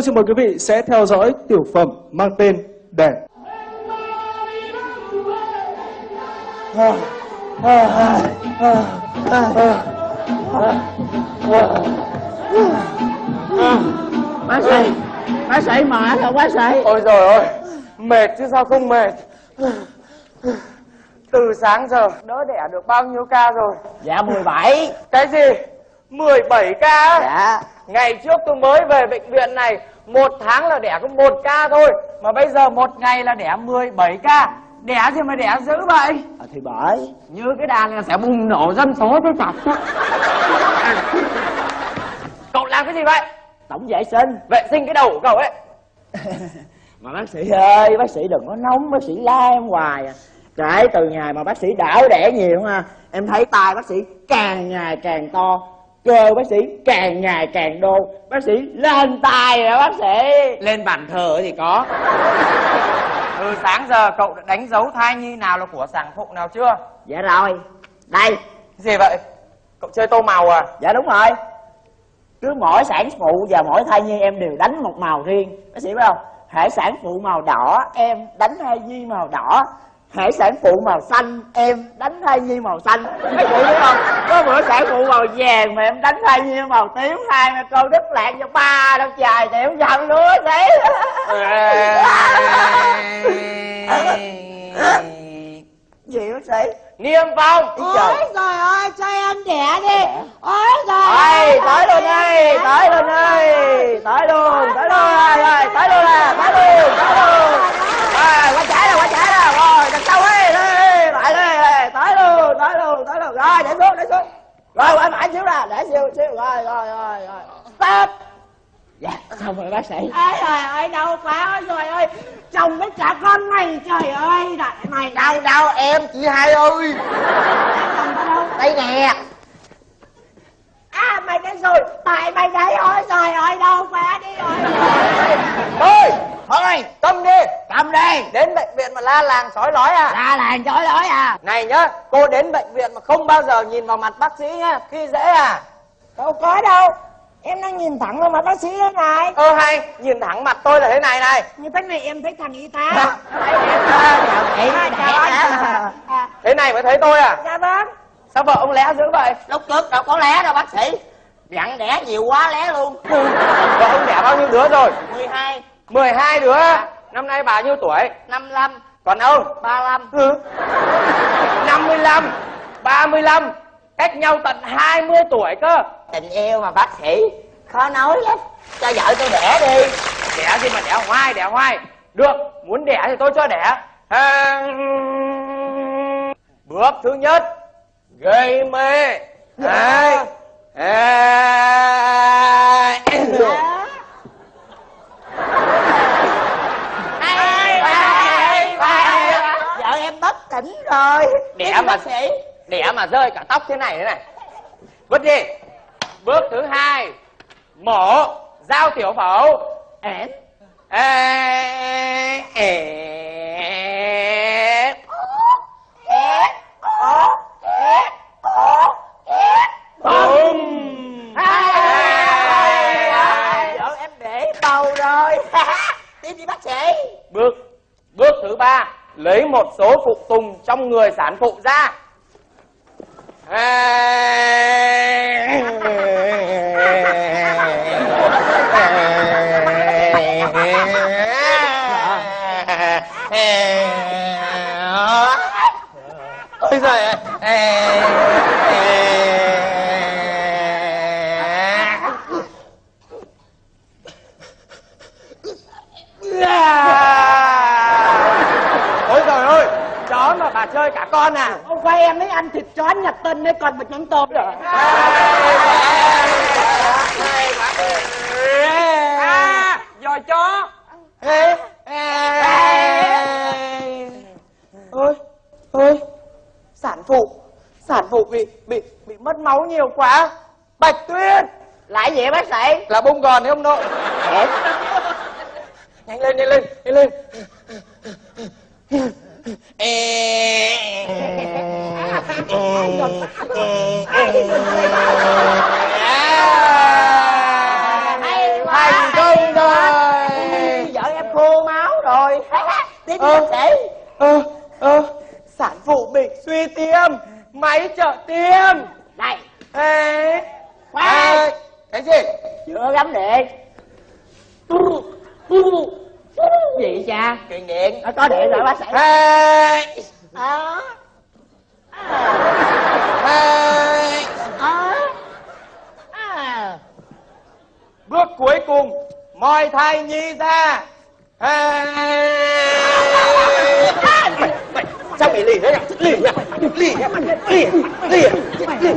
tôi xin mời quý vị sẽ theo dõi tiểu phẩm mang tên Đẻ. bác sĩ bác sĩ mệt rồi bác sĩ Ôi trời ơi, mệt chứ sao không mệt. Từ sáng giờ đỡ đẻ được bao nhiêu ca rồi? dạ 17 Cái gì? 17 ca dạ Ngày trước tôi mới về bệnh viện này, một tháng là đẻ có một ca thôi. Mà bây giờ một ngày là đẻ 17 ca. Đẻ gì mà đẻ dữ vậy? à, thì bởi Như cái đàn này sẽ bùng nổ dân số chặt á. Cậu làm cái gì vậy? tổng vệ sinh Vệ sinh cái đầu của cậu ấy. mà bác sĩ ơi bác sĩ đừng có nóng bác sĩ la em hoài à kể từ ngày mà bác sĩ đảo đẻ nhiều ha em thấy tai bác sĩ càng ngày càng to cơ bác sĩ càng ngày càng đô bác sĩ lên tai rồi bác sĩ Lên bàn thờ thì có. Từ sáng giờ cậu đã đánh dấu thai nhi nào là của sản phụ nào chưa? dạ rồi đây Gì vậy? Cậu chơi tô màu à? dạ đúng rồi cứ mỗi sản phụ và mỗi thai nhi em đều đánh một màu riêng bác sĩ biết không hệ sản phụ màu đỏ em đánh thai nhi màu đỏ hệ sản phụ màu xanh em đánh thai nhi màu xanh. Bác sĩ biết không? Có bữa sản phụ màu vàng mà em đánh thai nhi màu tím hai mẹ con đứt lạc cho ba đâu trời thì em giận nữa bác sĩ gì bác sĩ Niêm phong. Ôi trời. Ơi, cho em đẻ đi. Ôi trời Ơi, tới luôn đi, tới luôn đi, tới luôn, tới luôn, tới luôn nè, tới luôn, tới luôn. Rồi, qua trái rồi, qua trái rồi, rồi, đằng sau đi, đi, lại đi, tới luôn, tới luôn, tới luôn, rồi, để xuống, để xuống. Rồi, quay mãi xíu ra, để xíu, xíu, rồi, rồi, rồi, rồi. Stop. Dạ, xong rồi bác sĩ. Ôi trời ơi, đâu phải, ôi trời ơi Chồng với cả con này, trời ơi Này, này, Đâu, đâu, em, chị hai ơi. chồng ở đâu Đây nè. À, mày cái rồi, tại mày đấy, ôi trời ơi, đâu phải đi rồi Thôi Thôi, Cầm đi đi. Đến bệnh viện mà la làng sói lói à? Ra làng chối lối à. Này nhá Cô đến bệnh viện mà không bao giờ nhìn vào mặt bác sĩ nhá Khi dễ à? Đâu có đâu. Em đang nhìn thẳng vào mặt bác sĩ thế này. Ơ hay Nhìn thẳng mặt tôi là thế này này. Như thế này em thấy thằng y tá. À, à, Thế này mới thấy tôi à? Dạ vâng. Sao vợ ông lẽ dữ vậy? Lúc trước đâu có lé đâu bác sĩ. Dặn đẻ nhiều quá lé luôn. Vợ ông đẻ bao nhiêu đứa rồi? 12 12 đứa Năm nay bà nhiêu tuổi? 55 Còn ông 35 Ừ. 55 35 Cách nhau tận 20 tuổi cơ. Tình yêu mà bác sĩ khó nói lắm. Cho vợ tôi đẻ đi. Đẻ gì mà đẻ hoài đẻ hoài. Được Muốn đẻ thì tôi cho đẻ. À... Bước thứ nhất. Gây mê. Đấy. À... vợ em bất tỉnh rồi. Đẻ mà sĩ. Đẻ mà rơi cả tóc thế này thế này. Vứt đi. Bước thứ hai. Mổ. Giao tiểu phẫu. Em Ê, ê, Bùm. vợ em để bầu rồi. Đi đi bác sĩ. Bước Bước thứ ba Lấy một số phụ tùng trong người sản phụ ra Ôi giời ơi Yeah trời ơi Chó mà bà chơi cả con à. Không phải em ấy ăn thịt chó nhặt tân đấy còn mà trắng tôm rồi À Giỏi chó. Ôi Ôi. Sản phụ Sản phụ bị bị bị mất máu nhiều quá. Bạch Tuyết lại gì bác sĩ? Là bông gòn đấy ông nội. Nhanh lên nhanh lên nhanh lên gì mình xây bao thành công rồi vợ em khô máu rồi. Tiếp đi bác ơ ơ sản phụ bị suy tim, máy trợ tim, này. Ê. Khoan. Cái gì? Chưa gắm điện. Gì cha? Truyền điện ờ, có điện rồi bác sĩ. Ê. À. à. thai nhi ta à... mày, mày, sao mày lì thế nhỉ? Lì nhỉ? Lì nhỉ? Lì lì lì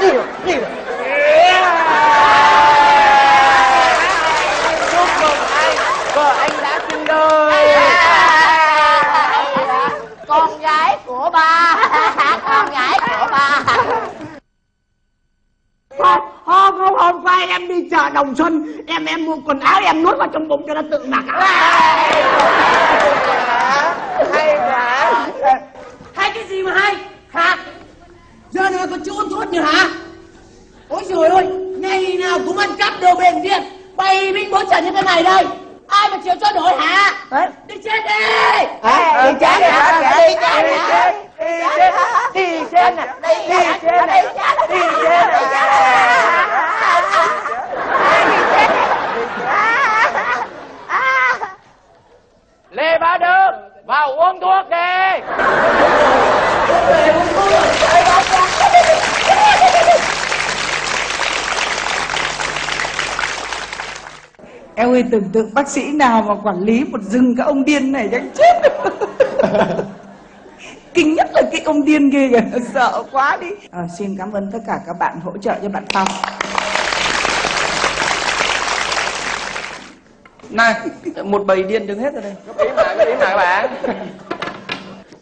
lì lì lì em đi chợ Đồng Xuân Em em mua quần áo em nuốt vào trong bụng cho nó tự mặc. Hay quá. Hay cái gì mà hay? Hả? Giờ này còn chưa thuốc nữa hả? Ôi trời ơi Ngày nào cũng ăn cắp đồ bệnh viện Bày binh bố trận như thế này đây. Ai mà chịu cho nổi hả? Đi chết đi. Đi chết đi. hả? Đi chết đi. hả? Đi chết. Đi chết. Nè đi chết. Đi chết. Đi chết ơi tưởng tượng bác sĩ nào mà quản lý một rừng các ông điên này chắc chết Kinh nhất là cái ông điên kia kìa, sợ quá đi à, Xin cảm ơn tất cả các bạn hỗ trợ cho bạn Phong Này, một bầy điên đứng hết rồi đây. Góp ý mà góp ý mà các bạn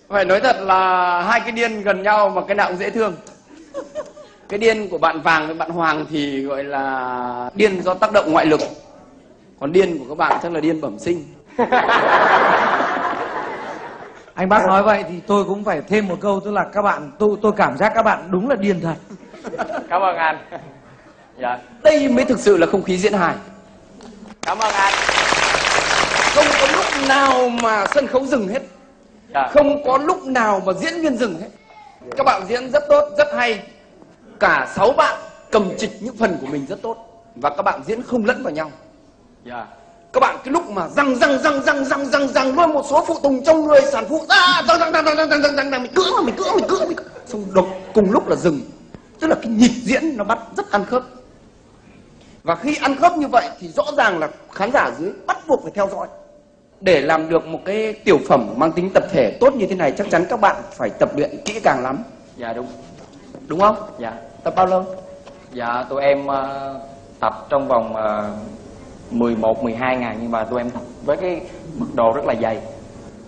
Phải nói thật là hai cái điên gần nhau mà cái nào cũng dễ thương. Cái điên của bạn Vàng với bạn Hoàng thì gọi là điên do tác động ngoại lực. Còn điên của các bạn chắc là điên bẩm sinh. anh bác nói vậy thì tôi cũng phải thêm một câu tức là các bạn tôi tôi cảm giác các bạn đúng là điên thật cảm ơn anh dạ Đây mới thực sự là không khí diễn hài. cảm ơn anh Không có lúc nào mà sân khấu dừng hết. dạ Không có lúc nào mà diễn viên dừng hết. Các bạn diễn rất tốt, rất hay. Cả sáu bạn cầm trịch những phần của mình rất tốt. Và các bạn diễn không lẫn vào nhau. Dạ các bạn cái lúc mà răng răng răng răng răng răng răng luôn một số phụ tùng trong người sản phụ ra răng răng răng răng răng răng răng răng mình cưỡng mà mình cưỡng mình cưỡng mình xong độc cùng lúc là dừng tức là cái nhịp diễn nó bắt rất ăn khớp và khi ăn khớp như vậy thì rõ ràng là khán giả dưới bắt buộc phải theo dõi để làm được một cái tiểu phẩm mang tính tập thể tốt như thế này chắc chắn các bạn phải tập luyện kỹ càng lắm dạ đúng đúng không dạ tập bao lâu dạ tụi em ờ, tập trong vòng uh, 11 12 ngày nhưng mà tụi em tập với cái mức độ rất là dày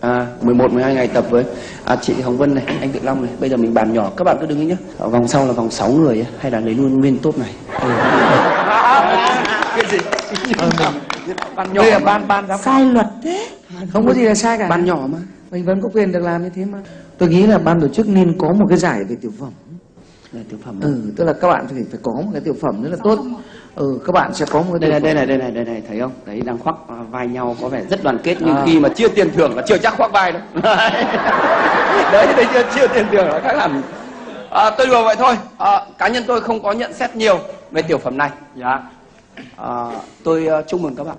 À, 11 12 ngày tập với à, chị Hồng Vân này, anh Tự Long này. Bây giờ mình bàn nhỏ, các bạn cứ đứng ấy nhé. Ở vòng sau là vòng 6 người ấy, hay là lấy luôn nguyên top này. Ừ. cái gì? Bàn nhỏ. đây là mà. ban ban giám khảo Sai luật thế không có gì là sai cả Bàn nhỏ mà. mình vẫn có quyền được làm như thế mà tôi nghĩ là ban tổ chức nên có một cái giải về tiểu phẩm Đây tiểu phẩm. ừ tức là các bạn phải phải có một cái tiểu phẩm rất là tốt ừ các bạn sẽ có một cái Đây này, đây này, đây này, đây này, thấy không? Đấy đang khoác vai nhau có vẻ rất đoàn kết nhưng À. khi mà chia tiền thưởng là chưa chắc khoác vai đâu. đấy, đấy chưa chia tiền thưởng là khác hẳn. À, tôi đùa vậy thôi. À, cá nhân tôi không có nhận xét nhiều về tiểu phẩm này. dạ À, tôi uh, chúc mừng các bạn.